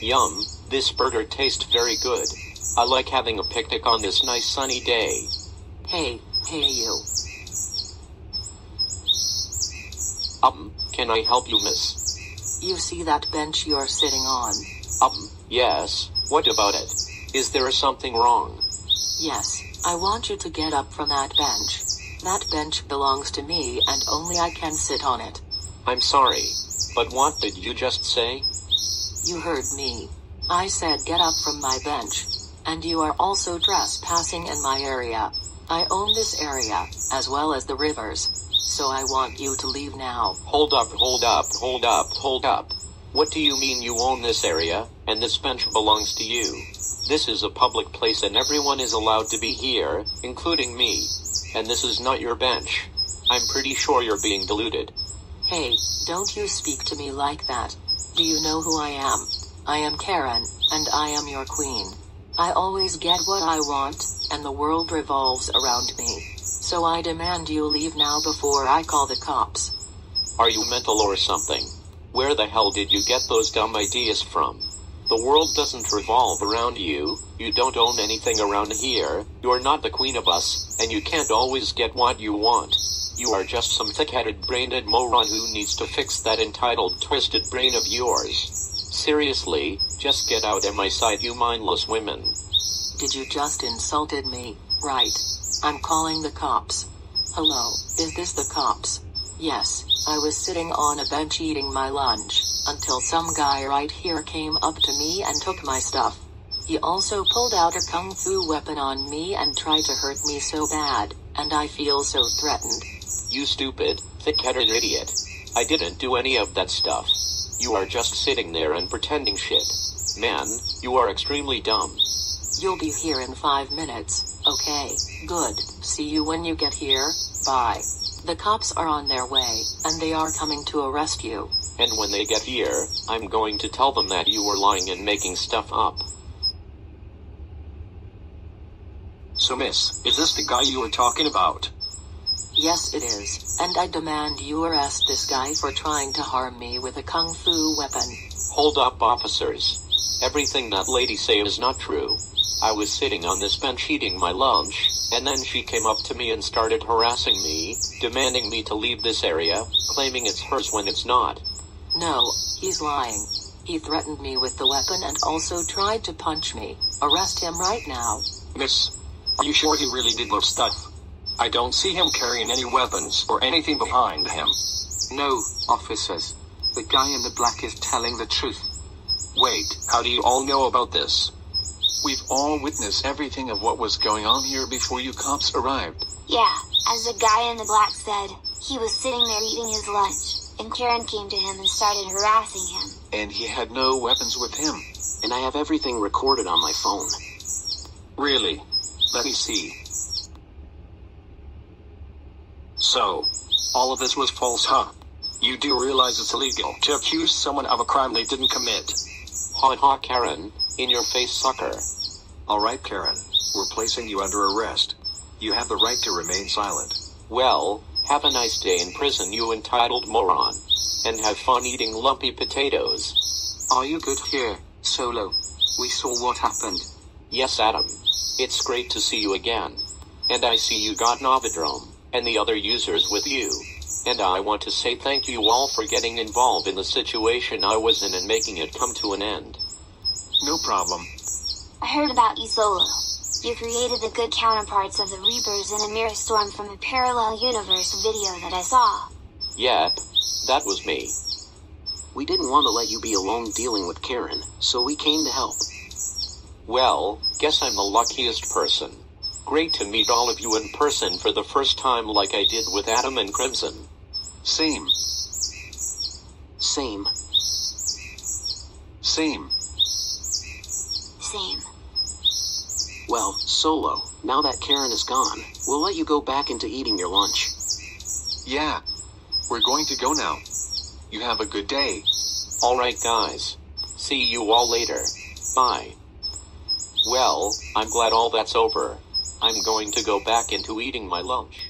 Yum, this burger tastes very good. I like having a picnic on this nice sunny day. Hey, hey you. Um, can I help you, miss? You see that bench you're sitting on? Um, yes, what about it? Is there something wrong? Yes, I want you to get up from that bench. That bench belongs to me and only I can sit on it. I'm sorry, but what did you just say? You heard me. I said get up from my bench. And you are also trespassing in my area. I own this area, as well as the rivers. So I want you to leave now. Hold up, hold up, hold up, hold up. What do you mean you own this area, and this bench belongs to you? This is a public place and everyone is allowed to be here, including me. And this is not your bench. I'm pretty sure you're being deluded. Hey, don't you speak to me like that. Do you know who I am? I am Karen, and I am your queen. I always get what I want, and the world revolves around me. So I demand you leave now before I call the cops. Are you mental or something? Where the hell did you get those dumb ideas from? The world doesn't revolve around you, you don't own anything around here, you're not the queen of us, and you can't always get what you want. You are just some thick-headed brain-dead moron who needs to fix that entitled twisted brain of yours. Seriously, just get out of my sight you mindless women. Did you just insulted me? Right. I'm calling the cops. Hello, is this the cops? Yes, I was sitting on a bench eating my lunch, until some guy right here came up to me and took my stuff. He also pulled out a kung fu weapon on me and tried to hurt me so bad, and I feel so threatened. You stupid, thick-headed idiot. I didn't do any of that stuff. You are just sitting there and pretending shit. Man, you are extremely dumb. You'll be here in five minutes, okay? Good. See you when you get here. Bye. The cops are on their way, and they are coming to arrest you. And when they get here, I'm going to tell them that you were lying and making stuff up. So miss, is this the guy you were talking about? Yes, it is, and I demand you arrest this guy for trying to harm me with a kung fu weapon. Hold up, officers. Everything that lady say is not true. I was sitting on this bench eating my lunch, and then she came up to me and started harassing me, demanding me to leave this area, claiming it's hers when it's not. No, he's lying. He threatened me with the weapon and also tried to punch me. Arrest him right now. Miss, are you sure he really did those stuff? I don't see him carrying any weapons or anything behind him. No, officers. The guy in the black is telling the truth. Wait, how do you all know about this? We've all witnessed everything of what was going on here before you cops arrived. Yeah, as the guy in the black said, he was sitting there eating his lunch, and Karen came to him and started harassing him. And he had no weapons with him. And I have everything recorded on my phone. Really? Let me see. So, all of this was false, huh? You do realize it's illegal to accuse someone of a crime they didn't commit. Ha ha, Karen. In your face, sucker. Alright, Karen. We're placing you under arrest. You have the right to remain silent. Well, have a nice day in prison, you entitled moron. And have fun eating lumpy potatoes. Are you good here, Solo? We saw what happened. Yes, Adam. It's great to see you again. And I see you got Novadrome, and the other users with you. And I want to say thank you all for getting involved in the situation I was in and making it come to an end. No problem. I heard about you solo. You created the good counterparts of the Reapers in a mirror storm from a parallel universe video that I saw. Yep, that was me. We didn't want to let you be alone dealing with Karen, so we came to help. Well, guess I'm the luckiest person. Great to meet all of you in person for the first time like I did with Adam and Crimson. Same. Same. Same. Same. Well, Solo, now that Karen is gone, we'll let you go back into eating your lunch. Yeah. We're going to go now. You have a good day. Alright guys. See you all later. Bye. Well, I'm glad all that's over. I'm going to go back into eating my lunch.